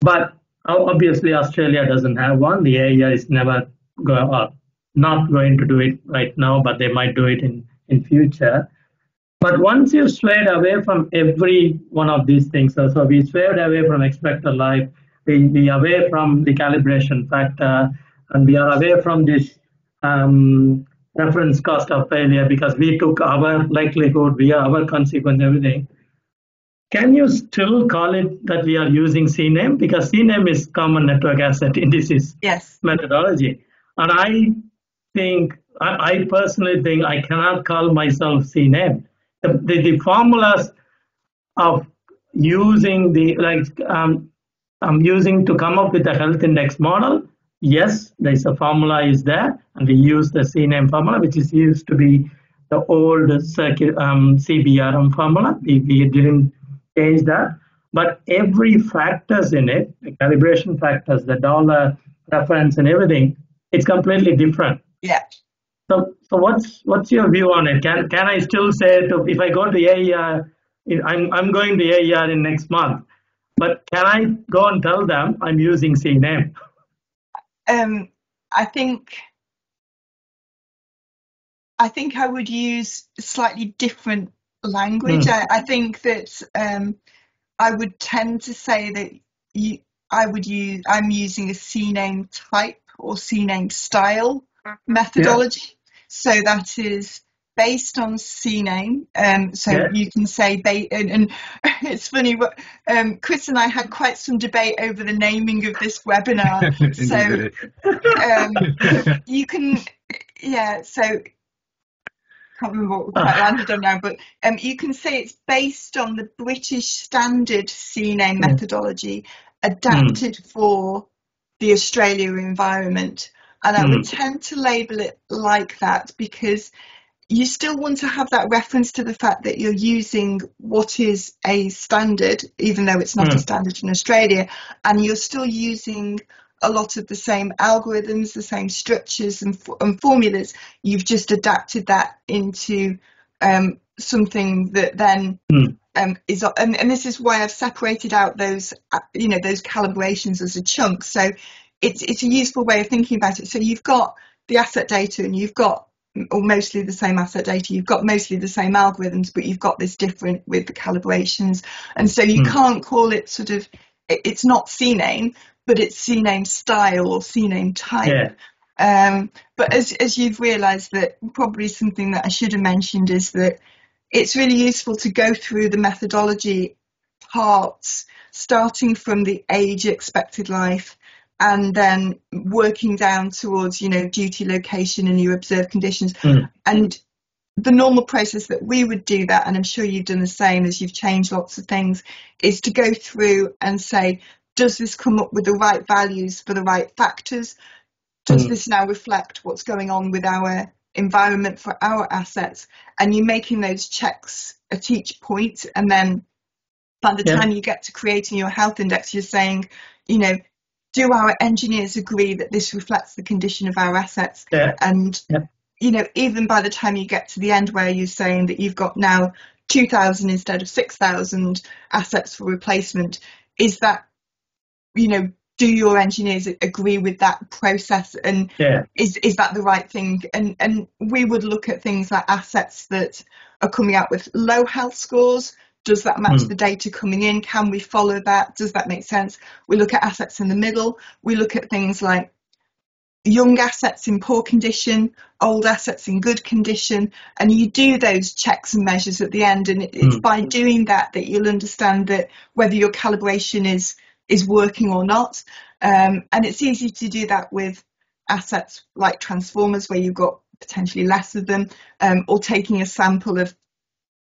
but obviously Australia doesn't have one. The AER is never go, uh, not going to do it right now, but they might do it in, in future. But once you swayed away from every one of these things, so, so we swayed away from expected life, we, we away from the calibration factor, and we are away from this um, reference cost of failure because we took our likelihood, we are our consequence, everything can you still call it that we are using CNAIM? Because CNAIM is common network asset indices yes. methodology. And I think, I, I, personally think I cannot call myself CNAIM. The, the, the formulas of using the like um, I'm using to come up with a health index model. Yes, there's a formula is there, and we use the CNAIM formula, which is used to be the old circuit um, CBRM formula. We, we didn't change that, but every factors in it, the calibration factors, the dollar reference, and everything, it's completely different. Yeah. So, so what's what's your view on it? Can can I still say to, if I go to AER, I'm I'm going to AER in next month, but can I go and tell them I'm using CNAIM? Um, I think I think I would use slightly different language. Mm. I, I think that um, I would tend to say that you, I would use I'm using a CNAIM type or CNAIM style methodology. So that is based on CNAIM. Um, so Yeah. you can say, ba- and, and it's funny, what um, Chris and I had quite some debate over the naming of this webinar. so um, you can, yeah, so can't remember what we quite landed on now, but um, you can say it's based on the British standard CNAIM Hmm. methodology adapted for the Australia environment. And I would tend to label it like that because you still want to have that reference to the fact that you're using what is a standard, even though it's not a Mm. standard in Australia, and you're still using a lot of the same algorithms, the same structures and, and formulas. You've just adapted that into um, something that then Mm. um, is, and, and this is why I've separated out those, uh, you know, those calibrations as a chunk. So it's it's a useful way of thinking about it. So you've got the asset data and you've got or mostly the same asset data. You've got mostly the same algorithms, but you've got this different with the calibrations. And so you Hmm. can't call it sort of, it's not CNAIM, but it's CNAIM style or CNAIM type. Yeah. Um, but as, as you've realised that probably something that I should have mentioned is that it's really useful to go through the methodology parts, starting from the age expected life and then working down towards, you know, duty location and your observed conditions. Mm. And the normal process that we would do that, and I'm sure you've done the same as you've changed lots of things, is to go through and say, does this come up with the right values for the right factors? Does Mm. this now reflect what's going on with our environment for our assets? And you're making those checks at each point, and then by the Yeah. time you get to creating your health index, you're saying, you know, do our engineers agree that this reflects the condition of our assets? Yeah. And Yeah. you know, even by the time you get to the end where you're saying that you've got now 2,000 instead of 6,000 assets for replacement, is that, you know, do your engineers agree with that process and Yeah. is is that the right thing? And and we would look at things like assets that are coming out with low health scores. Does that match Mm. the data coming in? Can we follow that? Does that make sense? We look at assets in the middle. We look at things like young assets in poor condition, old assets in good condition, and you do those checks and measures at the end. And it's Mm. by doing that that you'll understand that whether your calibration is is working or not. Um, and it's easy to do that with assets like transformers, where you've got potentially less of them, um, or taking a sample of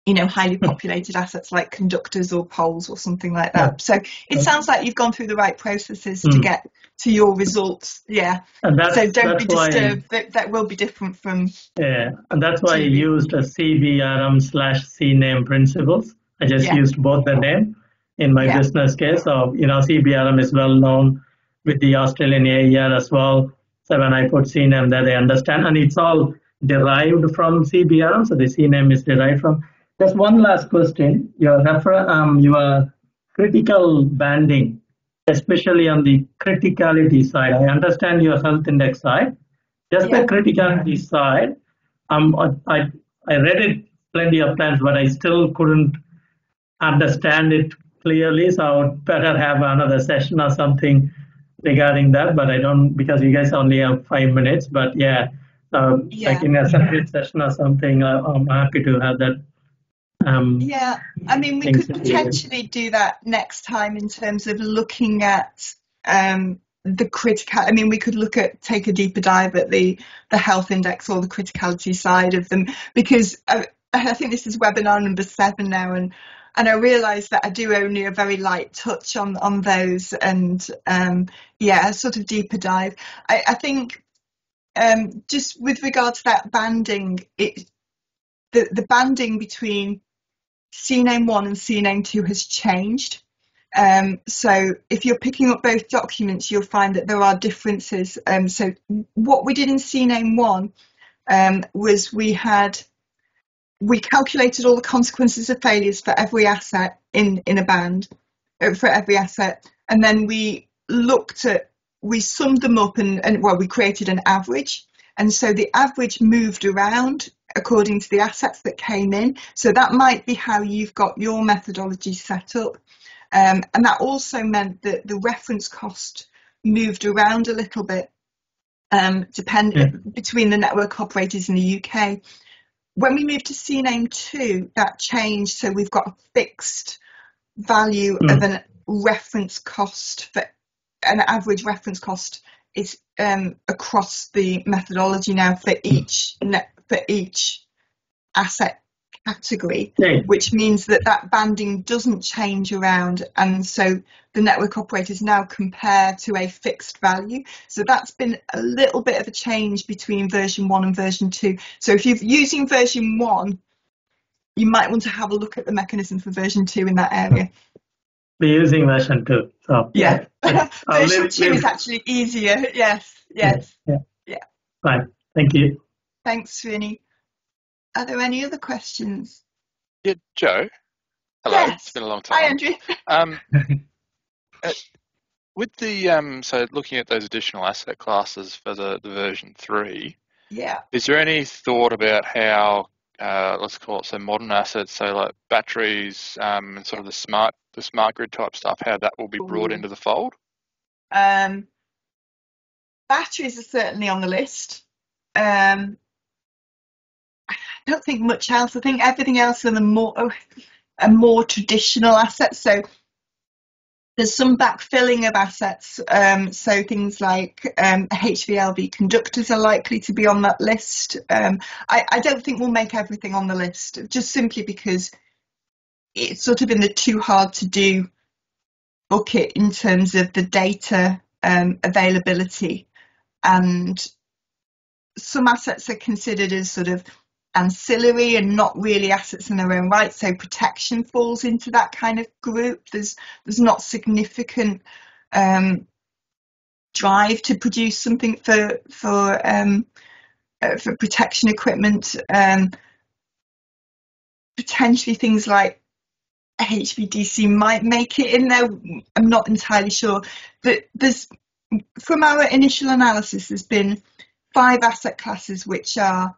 you know highly populated assets like conductors or poles or something like that. So it Yeah. sounds like you've gone through the right processes to Mm. get to your results. Yeah. And that's, So don't that's be why, disturbed. That, that will be different from. yeah, and that's why I used a CBRM slash CNAIM principles. I just Yeah. used both the name in my Yeah. business case. So, you know, CBRM is well known with the Australian AER as well. So when I put CNAIM there, they understand. And it's all derived from CBRM. So the CNAIM is derived from. Just one last question. Your refer, um, your critical banding, especially on the criticality side. I understand your health index side. Just Yeah. the criticality side, um, I, I read it plenty of times, but I still couldn't understand it clearly. So I would better have another session or something regarding that. But I don't because you guys only have five minutes. But yeah, um, Yeah. like in a separate session or something, uh, I'm happy to have that. Um, Yeah, I mean, we could potentially do that next time in terms of looking at um, the critical. I mean, we could look at take a deeper dive at the the health index or the criticality side of them because I, I think this is webinar number seven now, and and I realise that I do only a very light touch on on those, and um, yeah, a sort of deeper dive. I, I think um, just with regard to that banding, it the the banding between CNAIM one and CNAIM two has changed. Um, so if you're picking up both documents, you'll find that there are differences. Um, so what we did in CNAIM one um, was we had we calculated all the consequences of failures for every asset in in a band uh, for every asset, and then we looked at we summed them up and, and well we created an average, and so the average moved around according to the assets that came in. So that might be how you've got your methodology set up. Um, and that also meant that the reference cost moved around a little bit um, depend yeah. between the network operators in the UK. When we moved to CNAIM 2, that changed. So we've got a fixed value mm. of a reference cost for an average reference cost is um, across the methodology now for each net, for each asset category, which means that that banding doesn't change around, and so the network operators now compare to a fixed value. So that's been a little bit of a change between version one and version two. So if you're using version one, you might want to have a look at the mechanism for version two in that area. We're using version two, so yeah, version two is actually easier. Yes, yes, yeah, yeah. yeah. Fine, thank you. Thanks, Srini. Are there any other questions? Yeah, Joe. Hello. Yes. It's been a long time. Hi, Andrew. Um, uh, with the um, so looking at those additional asset classes for the, the version three. Yeah. Is there any thought about how uh, let's call it so modern assets, so like batteries um, and sort of the smart the smart grid type stuff, how that will be brought Ooh. into the fold? Um, batteries are certainly on the list. Um, don't think much else. I think everything else are the more oh, a more traditional assets. So there's some backfilling of assets. Um, so things like um, HVLV conductors are likely to be on that list. Um, I, I, don't think we'll make everything on the list, just simply because it's sort of in the too hard to do bucket in terms of the data um, availability. And some assets are considered as sort of ancillary and not really assets in their own right. So protection falls into that kind of group. There's there's not significant um, drive to produce something for for um, uh, for protection equipment. Um, potentially things like HVDC might make it in there. I'm not entirely sure, but there's from our initial analysis, there's been five asset classes which are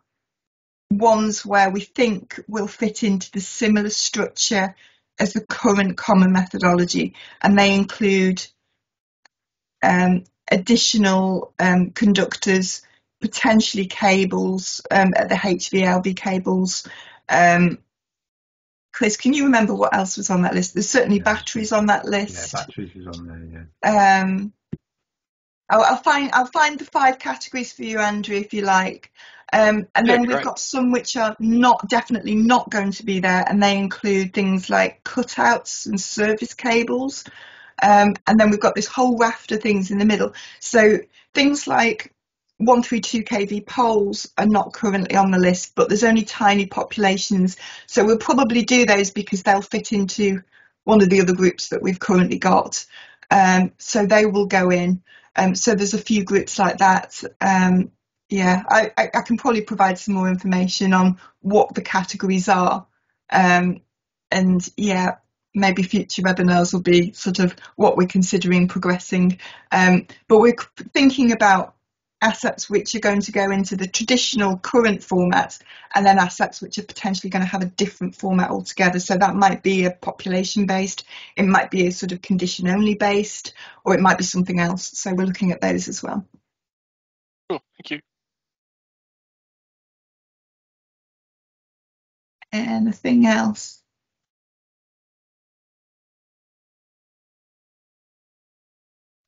ones where we think will fit into the similar structure as the current common methodology, and they include um, additional um, conductors, potentially cables um, at the HVLV cables. Um, Chris, can you remember what else was on that list? There's certainly yeah. batteries on that list. Yeah, batteries is on there. Yeah. I'll, I'll, find I'll find the five categories for you, Andrew, if you like. Um, and yeah, then we've great. got some which are not definitely not going to be there, and they include things like cutouts and service cables. Um, and then we've got this whole raft of things in the middle. So things like 132 kV poles are not currently on the list, but there's only tiny populations. So we'll probably do those because they'll fit into one of the other groups that we've currently got. Um, so they will go in. Um, so there's a few groups like that. Um, yeah, I, I, can probably provide some more information on what the categories are. Um, and yeah, maybe future webinars will be sort of what we're considering progressing. Um, but we're thinking about assets which are going to go into the traditional current formats and then assets which are potentially going to have a different format altogether. So that might be a population based, it might be a sort of condition only based, or it might be something else. So we're looking at those as well. Cool, thank you. anything else?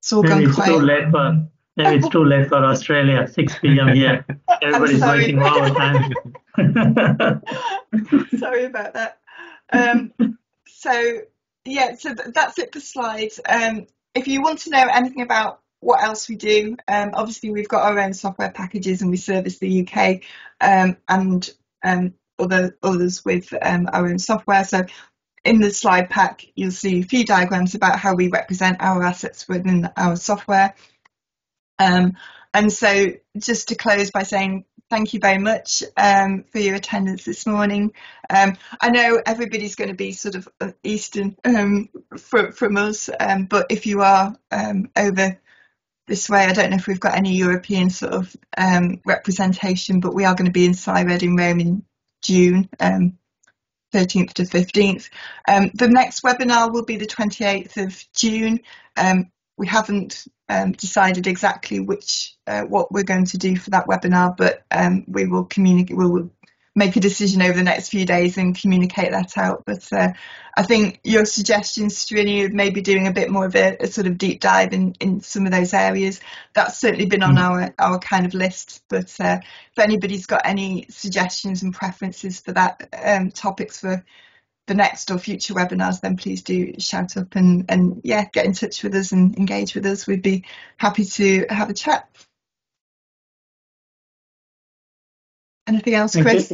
It's all maybe it's quiet. Too late for maybe it's too late for Australia. 6 p.m. here. Everybody's the time. sorry about that. Um, so yeah, so that's it for slides. Um, if you want to know anything about what else we do, um, obviously we've got our own software packages and we service the UK um, and um, other others with um, our own software. So in the slide pack, you'll see a few diagrams about how we represent our assets within our software. Um, and so just to close by saying thank you very much um, for your attendance this morning. Um, I know everybody's going to be sort of uh, Eastern um, from, from us, um, but if you are um, over this way, I don't know if we've got any European sort of um, representation, but we are going to be in CIRED in Rome in June. 13th to 15th. the next webinar will be the 28th of June. we haven't um, decided exactly which uh, what we're going to do for that webinar, but um, we will communicate. We will make a decision over the next few days and communicate that out. But uh, I think your suggestions, Srini, of maybe doing a bit more of a, a, sort of deep dive in, in some of those areas, that's certainly been on mm. our, our kind of list. But uh, if anybody's got any suggestions and preferences for that um, topics for the next or future webinars, then please do shout up and, and yeah, get in touch with us and engage with us. We'd be happy to have a chat. Anything else, Chris?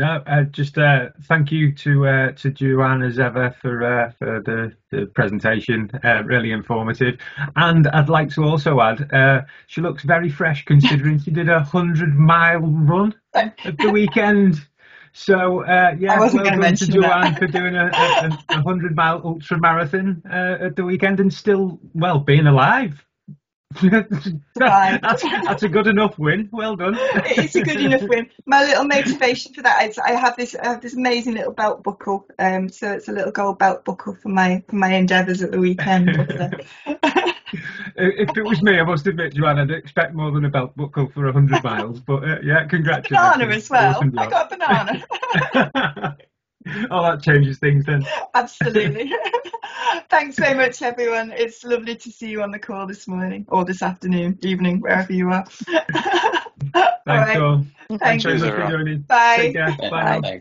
No, uh, just uh, thank you to uh, to Joanne as ever for uh, for the, the presentation. Uh, really informative, and I'd like to also add uh, she looks very fresh considering she did a hundred mile run at the weekend. So uh, yeah, well done to mention Joanne for doing a, a, a hundred mile ultra marathon uh, at the weekend and still well being alive. that's, that's, a good enough win. Well done. it's a good enough win. My little motivation for that is I have this I have this amazing little belt buckle. Um, so it's a little gold belt buckle for my for my endeavours at the weekend. if it was me, I must admit, Joanne, I'd expect more than a belt buckle for hundred miles. But uh, yeah, congratulations. banana as well. Awesome I got a banana. oh, that changes things then. Absolutely. Thanks very much, everyone. It's lovely to see you on the call this morning or this afternoon, evening, wherever you are. Thanks, all. Thank Thanks you. for joining. Bye. Bye. Bye.